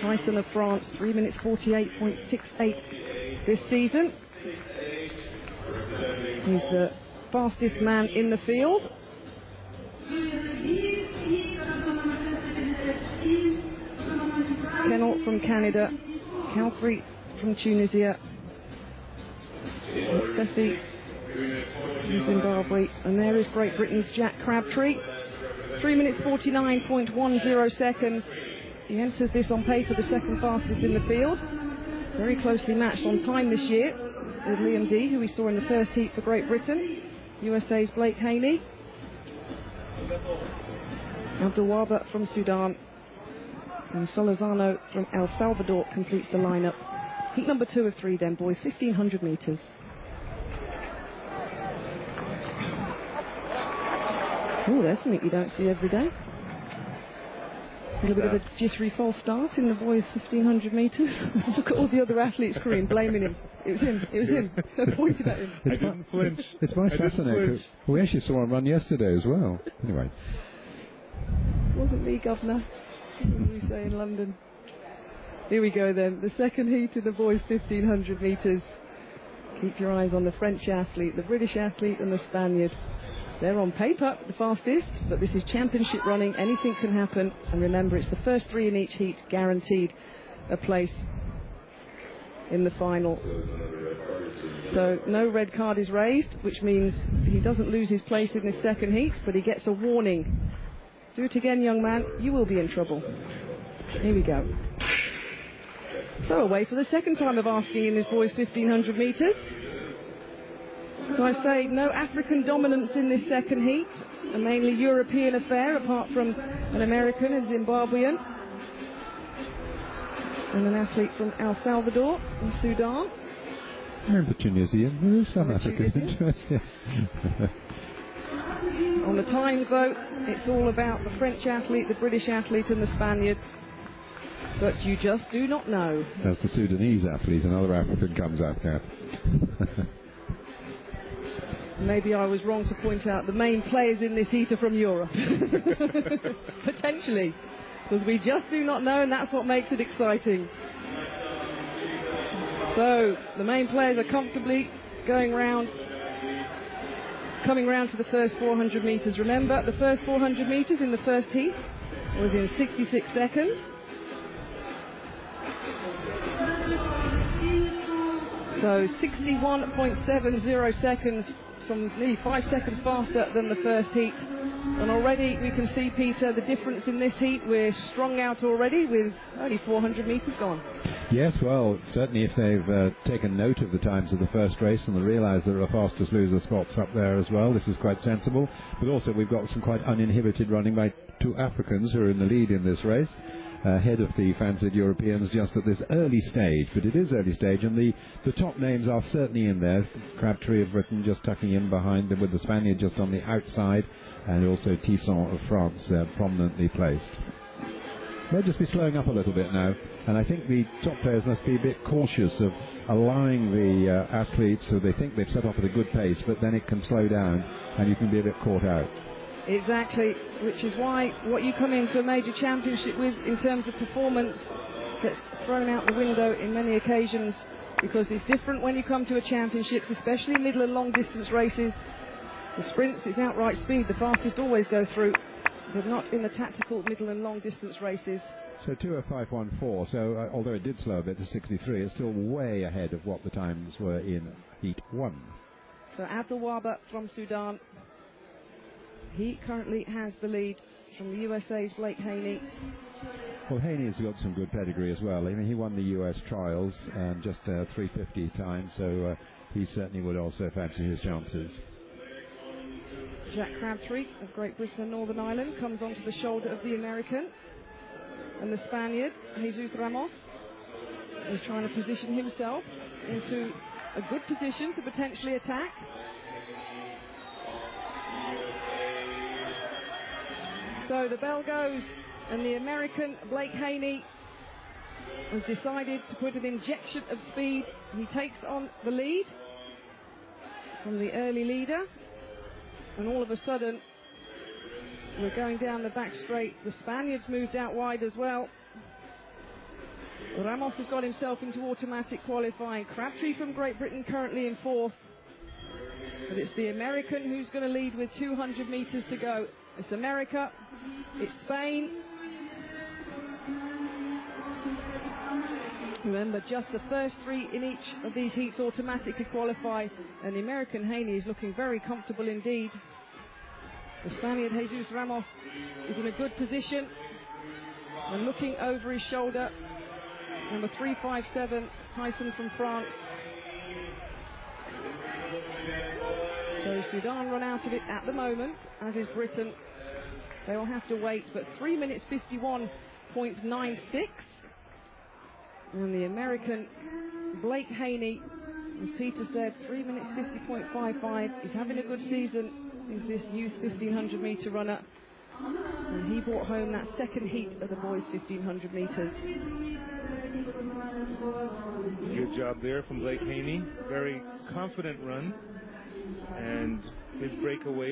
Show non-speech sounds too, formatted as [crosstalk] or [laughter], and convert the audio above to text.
Tyson of France, 3 minutes 48.68 this season. He's the fastest man in the field. Kennel from Canada, Calfrey from Tunisia, Sessi from Zimbabwe, and there is Great Britain's Jack Crabtree. 3 minutes 49.10 seconds. He enters this on paper the second fastest in the field. Very closely matched on time this year with Liam Dee, who we saw in the first heat for Great Britain. USA's Blake Haney. Abdul Wahba from Sudan. And Solozano from El Salvador completes the lineup. Heat number two of three then, boys, 1500 metres. Oh, there's something you don't see every day. A little bit of a jittery false start in the boys' 1500 metres. [laughs] Look at all the other athletes, Kareem, blaming him. It was him. It was him. I [laughs] pointed at him. I didn't flinch. It's my I fascinating. flinch. We actually saw him run yesterday as well. Anyway, Wasn't me, governor. What do we say in London? Here we go then. The second heat in the boys' 1500 metres. Keep your eyes on the French athlete, the British athlete, and the Spaniard. They're on paper the fastest, but this is championship running. Anything can happen. And remember, it's the first three in each heat guaranteed a place in the final. So no red card is raised, which means he doesn't lose his place in this second heat, but he gets a warning. Do it again, young man. You will be in trouble. Here we go. So away for the second time of asking in this boys' 1500 metres. So I say no African dominance in this second heat, a mainly European affair apart from an American and Zimbabwean. And an athlete from El Salvador and Sudan. Remember Tunisian. There is some African interest. Yes. [laughs] On the time vote, it's all about the French athlete, the British athlete and the Spaniard. But you just do not know. As the Sudanese athlete, another African comes out there. [laughs] Maybe I was wrong to point out the main players in this heat are from Europe. [laughs] Potentially. Because we just do not know and that's what makes it exciting. So the main players are comfortably going round, coming round to the first 400 metres. Remember, the first 400 metres in the first heat was in 66 seconds. So 61.70 seconds from nearly five seconds faster than the first heat. And already we can see, Peter, the difference in this heat. We're strung out already with only 400 metres gone. Yes, well, certainly if they've uh, taken note of the times of the first race and they realise there are fastest loser spots up there as well, this is quite sensible. But also we've got some quite uninhibited running by two Africans who are in the lead in this race. Ahead of the fancied Europeans just at this early stage, but it is early stage, and the, the top names are certainly in there. Crabtree of Britain just tucking in behind them, with the Spaniard just on the outside, and also Tisson of France uh, prominently placed. They'll just be slowing up a little bit now, and I think the top players must be a bit cautious of allowing the uh, athletes who they think they've set off at a good pace, but then it can slow down, and you can be a bit caught out. Exactly, which is why what you come into a major championship with in terms of performance gets thrown out the window in many occasions because it's different when you come to a championships, especially middle and long distance races. The sprints, it's outright speed, the fastest always go through, but not in the tactical middle and long distance races. So 20514, so uh, although it did slow a bit to 63, it's still way ahead of what the times were in Heat 1. So Abdul Wahba from Sudan, he currently has the lead from the USA's Blake Haney. Well, Haney's got some good pedigree as well. I mean, he won the US trials and just uh, 350 times, so uh, he certainly would also fancy his chances. Jack Crabtree of Great Britain and Northern Ireland comes onto the shoulder of the American. And the Spaniard, Jesus Ramos, is trying to position himself into a good position to potentially attack. So the bell goes, and the American Blake Haney has decided to put an injection of speed. He takes on the lead from the early leader, and all of a sudden we're going down the back straight. The Spaniards moved out wide as well. Ramos has got himself into automatic qualifying. Crabtree from Great Britain currently in fourth. But it's the American who's going to lead with 200 metres to go. It's America, Spain. Remember, just the first three in each of these heats automatically qualify, and the American Haney is looking very comfortable indeed. The Spaniard Jesus Ramos is in a good position and looking over his shoulder. Number 357, Tyson from France. So Sudan run out of it at the moment, as is Britain. They will have to wait, but 3 minutes 51.96. And the American Blake Haney, as Peter said, 3 minutes 50.55. He's having a good season. He's this youth 1500 metre runner. And he brought home that second heat of the boys 1500 metres. Good job there from Blake Haney. Very confident run. And his breakaway